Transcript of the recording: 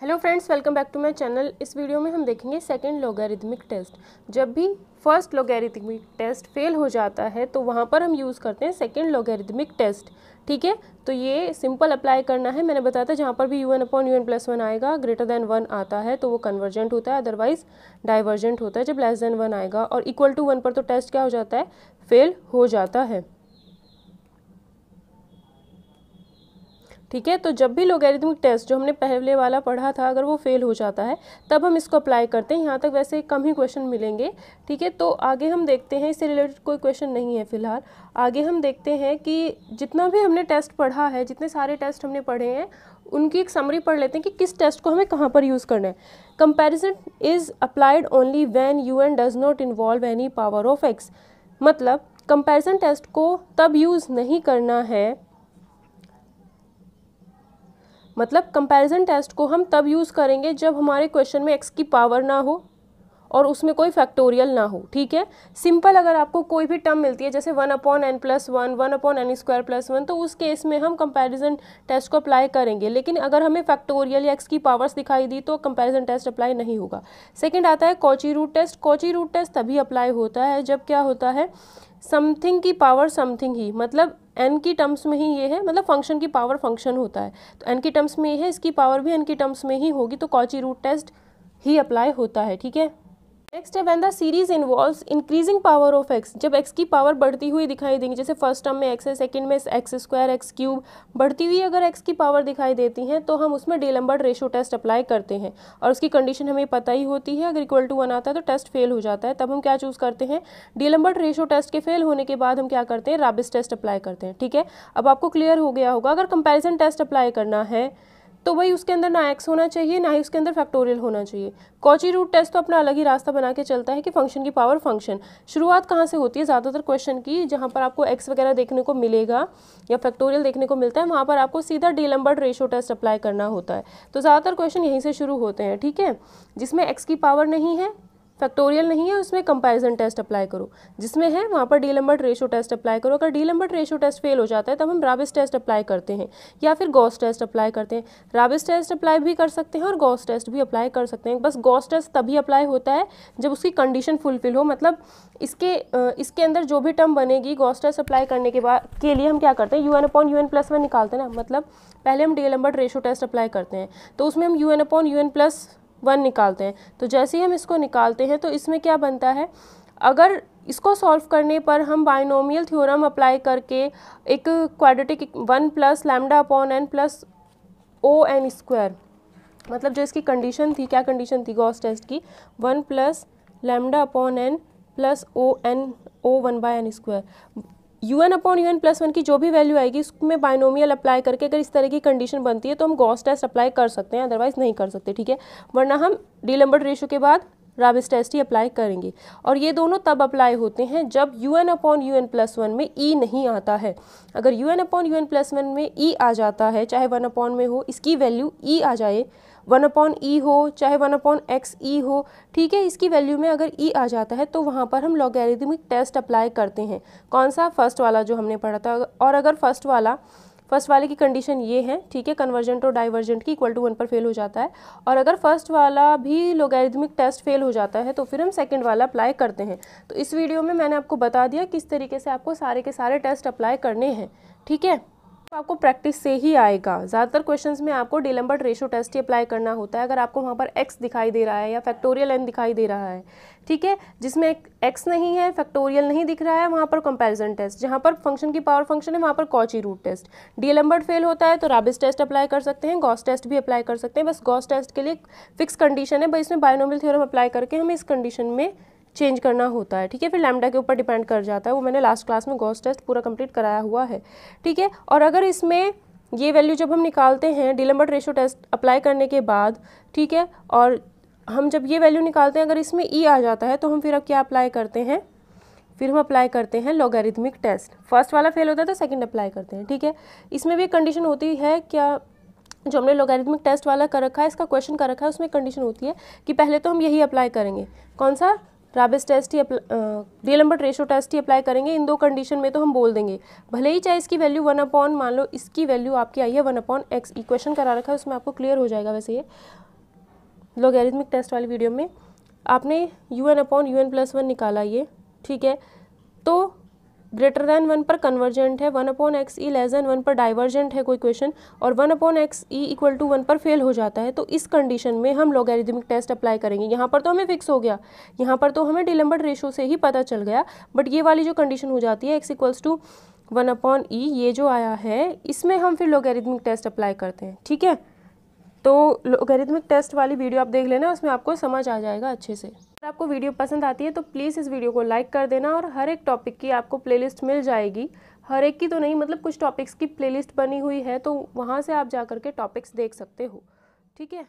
Hello friends, welcome back to my channel. इस video में हम देखेंगे सेकंड लोगैरिथमिक टेस्ट जब भी फ़र्स्ट लोगैरिथमिक टेस्ट फेल हो जाता है तो वहाँ पर हम यूज़ करते हैं सेकंड लोगैरिथमिक टेस्ट ठीक है? तो ये सिंपल अप्लाई करना है। मैंने बताया था जहाँ पर भी u n upon u n plus one आएगा ग्रेटर देन वन आता है तो वो कन्वर्जेंट होता है अदरवाइज़ डाइवर्जेंट होता है। जब लेस देन वन आएगा और इक्वल टू वन पर तो टेस्ट क्या हो जाता है? फेल हो जाता है। ठीक है? तो जब भी लोगेरिथमिक टेस्ट जो हमने पहले वाला पढ़ा था, अगर वो फेल हो जाता है, तब हम इसको अप्लाई करते हैं। यहाँ तक वैसे कम ही क्वेश्चन मिलेंगे, ठीक है? तो आगे हम देखते हैं, इससे रिलेटेड कोई क्वेश्चन नहीं है फ़िलहाल। आगे हम देखते हैं कि जितना भी हमने टेस्ट पढ़ा है, जितने सारे टेस्ट हमने पढ़े हैं, उनकी एक समरी पढ़ लेते हैं कि किस टेस्ट को हमें कहाँ पर यूज़ करना है। Comparison is applied only when u n does not involve any power of x मतलब कंपेरिजन टेस्ट को तब यूज़ नहीं करना है मतलब कंपैरिजन टेस्ट को हम तब यूज़ करेंगे जब हमारे क्वेश्चन में एक्स की पावर ना हो और उसमें कोई फैक्टोरियल ना हो, ठीक है? सिंपल अगर आपको कोई भी टर्म मिलती है, जैसे one upon n plus one one upon n square plus one तो उस केस में हम कंपैरिजन टेस्ट को अप्लाई करेंगे। लेकिन अगर हमें फैक्टोरियल या एक्स की पावर्स दिखाई दी तो कंपैरिजन टेस्ट अप्लाई नहीं होगा। सेकेंड आता है Cauchy root test Cauchy root test तभी अप्लाई होता है जब क्या होता है समथिंग की पावर समथिंग ही मतलब एन की टर्म्स में ही ये है मतलब फ़ंक्शन की पावर फ़ंक्शन होता है। तो एन की टर्म्स में ये है, इसकी पावर भी एन की टर्म्स में ही होगी तो कॉची रूट टेस्ट ही अप्लाई होता है, ठीक है? नेक्स्ट है when the series involves increasing power of x जब एक्स की पावर बढ़ती हुई दिखाई देंगी, जैसे फ़र्स्ट टर्म में एक्स है सेकंड में एक्स स्क्वायर एक्स क्यूब बढ़ती हुई अगर एक्स की पावर दिखाई देती हैं तो हम उसमें D'Alembert ratio test apply करते हैं। और उसकी कंडीशन हमें पता ही होती है, अगर इक्वल टू वन आता है तो टेस्ट फेल हो जाता है। तब हम क्या चूज़ करते हैं? डी लंबर्ड रेशो टेस्ट के फेल होने के बाद हम क्या करते हैं? राबिस टेस्ट अप्लाई करते हैं, ठीक है? अब आपको क्लियर हो गया होगा, अगर कंपेरिजन टेस्ट अप्लाई करना है तो वही उसके अंदर ना एक्स होना चाहिए, ना ही उसके अंदर फैक्टोरियल होना चाहिए। कॉची रूट टेस्ट तो अपना अलग ही रास्ता बना के चलता है कि फ़ंक्शन की पावर फ़ंक्शन शुरुआत कहाँ से होती है? ज़्यादातर क्वेश्चन की, जहाँ पर आपको एक्स वगैरह देखने को मिलेगा या फैक्टोरियल देखने को मिलता है, वहाँ पर आपको सीधा D'Alembert ratio test apply करना होता है। तो ज़्यादातर क्वेश्चन यहीं से शुरू होते हैं, ठीक है? जिसमें एक्स की पावर नहीं है फैक्टोरियल नहीं है, उसमें कंपैरिजन टेस्ट अप्लाई करो। जिसमें है, वहाँ पर D'Alembert ratio test apply करो। अगर D'Alembert ratio test fail हो जाता है, तब हम राबिस टेस्ट अप्लाई करते हैं, या फिर गॉस टेस्ट अप्लाई करते हैं। राबिस टेस्ट अप्लाई भी कर सकते हैं और गॉस टेस्ट भी अप्लाई कर सकते हैं। बस गॉस टेस्ट तभी अप्लाई होता है, जब उसकी कंडीशन फुलफिल हो। मतलब इसके इसके अंदर जो भी टर्म बनेगी गॉस टेस्ट अप्लाई करने के बाद, के लिए हम क्या करते हैं u n upon u n plus one निकालते हैं ना। मतलब पहले हम D'Alembert ratio test apply करते हैं तो उसमें हम u n upon u n plus one निकालते हैं। तो जैसे ही हम इसको निकालते हैं तो इसमें क्या बनता है? अगर इसको सॉल्व करने पर हम बाइनोमियल थ्योरम अप्लाई करके एक quadratic one plus lambda upon n plus O n square मतलब जो इसकी कंडीशन थी, क्या कंडीशन थी गॉस टेस्ट की? One plus lambda upon n plus O n O one by n square u n upon u n plus one की जो भी वैल्यू आएगी, उसमें बाइनोमियल अप्लाई करके अगर इस तरह की कंडीशन बनती है तो हम गॉस टेस्ट अप्लाई कर सकते हैं अदरवाइज़ नहीं कर सकते, ठीक है? वरना हम डी लंबर्ड रेशो के बाद राबिस टेस्ट ही अप्लाई करेंगे। और ये दोनों तब अप्लाई होते हैं जब u n upon u n plus one में ई e नहीं आता है। अगर u n upon u n plus one में ई e आ जाता है, चाहे वन अपॉन में हो, इसकी वैल्यू ई e आ जाए। वन अपॉन ई हो, चाहे वन अपॉन एक्स ई हो, ठीक है, इसकी वैल्यू में अगर ई e आ जाता है तो वहाँ पर हम लॉगेरिथमिक टेस्ट अप्लाई करते हैं। कौन सा? फ़र्स्ट वाला जो हमने पढ़ा था। और अगर फ़र्स्ट वाला फ़र्स्ट वाले की कंडीशन ये है, ठीक है कन्वर्जेंट और डाइवर्जेंट की इक्वल टू वन पर फेल हो जाता है। और अगर फ़र्स्ट वाला भी लोगैरिथमिक टेस्ट फेल हो जाता है तो फिर हम सेकेंड वाला अप्लाई करते हैं। तो इस वीडियो में मैंने आपको बता दिया किस तरीके से आपको सारे के सारे टेस्ट अप्लाई करने हैं, ठीक है? आपको प्रैक्टिस से ही आएगा। ज़्यादातर क्वेश्चंस में आपको डिलम्बर्ट रेशो टेस्ट ही अप्लाई करना होता है। अगर आपको वहाँ पर एक्स दिखाई दे रहा है या फैक्टोरियल एन दिखाई दे रहा है, ठीक है? जिसमें एक्स नहीं है फैक्टोरियल नहीं दिख रहा है, वहाँ पर कंपैरिजन टेस्ट जहाँ पर फ़ंक्शन की पावर फ़ंक्शन है, वहाँ पर Cauchy root test D'Alembert fail होता है तो राबिस टेस्ट अप्लाई कर सकते हैं गॉस टेस्ट भी अप्लाई कर सकते हैं। बस गॉस टेस्ट के लिए फिक्स कंडीशन है। बस इसमें बायोनोमल थ्योरम अप्लाई करके हमें इस कंडीशन में चेंज करना होता है, ठीक है? फिर लैमडा के ऊपर डिपेंड कर जाता है। वो मैंने लास्ट क्लास में गॉस टेस्ट पूरा कंप्लीट कराया हुआ है, ठीक है? और अगर इसमें ये वैल्यू जब हम निकालते हैं डिलम्बर्ट रेशो टेस्ट अप्लाई करने के बाद, ठीक है? और हम जब ये वैल्यू निकालते हैं, अगर इसमें ई e आ जाता है तो हम फिर अब क्या अप्लाई करते हैं? फिर हम अप्लाई करते हैं लॉगेरिथमिक टेस्ट फ़र्स्ट वाला फेल होता है तो सेकंड अप्लाई करते हैं, ठीक है? इसमें भी एक कंडीशन होती है, क्या जो हमने लॉगेरिथमिक टेस्ट वाला कर रखा है, इसका क्वेश्चन कर रखा है, उसमें कंडीशन होती है कि पहले तो हम यही अप्लाई करेंगे। कौन सा? राबिस टेस्ट ही डी नंबर रेशो टेस्ट ही अप्लाई करेंगे। इन दो कंडीशन में तो हम बोल देंगे। भले ही चाहे इसकी वैल्यू वन अपॉन मान लो इसकी वैल्यू आपकी आई है वन अपॉन एक्स इक्वेशन करा रखा है, उसमें आपको क्लियर हो जाएगा वैसे ये। लोगेरिथमिक टेस्ट वाली वीडियो में आपने u n upon u n plus one निकाला ये, ठीक है? तो ग्रेटर दैन वन पर कन्वर्जेंट है one upon x e less than one पर डाइवर्जेंट है कोई क्वेश्चन और one upon x e equal to one पर फेल हो जाता है तो इस कंडीशन में हम लॉगेरिथमिक टेस्ट अप्लाई करेंगे। यहाँ पर तो हमें फिक्स हो गया, यहाँ पर तो हमें डिलम्बर्ड रेशो से ही पता चल गया बट ये वाली जो कंडीशन हो जाती है x equals to one upon e ये जो आया है, इसमें हम फिर लॉगेरिथमिक टेस्ट अप्लाई करते हैं, ठीक है? तो लोगरिथमिक टेस्ट वाली वीडियो आप देख लेना, उसमें आपको समझ आ जाएगा अच्छे से। अगर आपको वीडियो पसंद आती है तो प्लीज़ इस वीडियो को लाइक कर देना और हर एक टॉपिक की आपको प्लेलिस्ट मिल जाएगी। हर एक की तो नहीं मतलब कुछ टॉपिक्स की प्लेलिस्ट बनी हुई है तो वहाँ से आप जा कर के टॉपिक्स देख सकते हो। ठीक है?